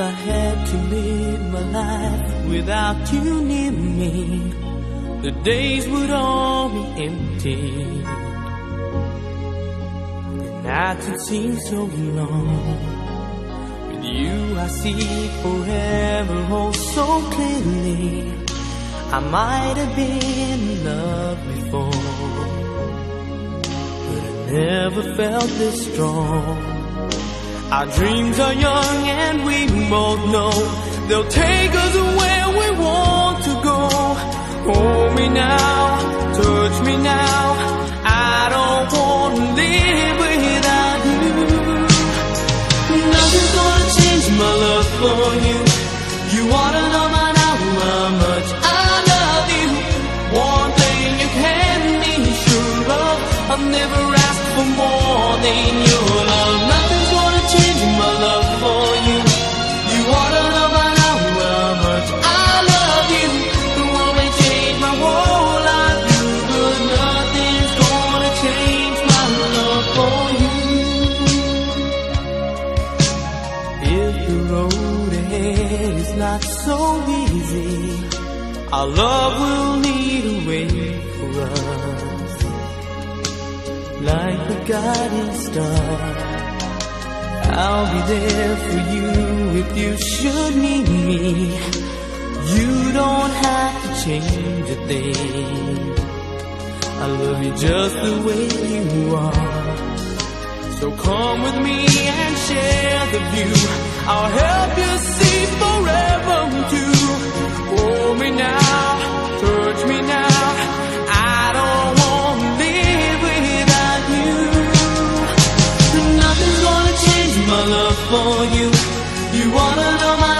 to live my life without you near me. The days would all be empty. The nights would seem so long. With you I see forever oh so clearly. I might have been in love before, but I never felt this strong. Our dreams are young and we both know they'll take us where we want to go. Hold me now, touch me now. I don't want to live without you. Nothing's gonna change my love for you. You wanna know by now how much I love you. One thing you can be sure of, I've never asked for more than your the road ahead is not so easy, our love will lead a way for us. Like a guiding star, I'll be there for you if you should need me. You don't have to change a thing. I love you just the way you are. So come with me and share the view. I'll help you see forever too. Hold me now, touch me now. I don't wanna live without you. Nothing's gonna change my love for you. You wanna know my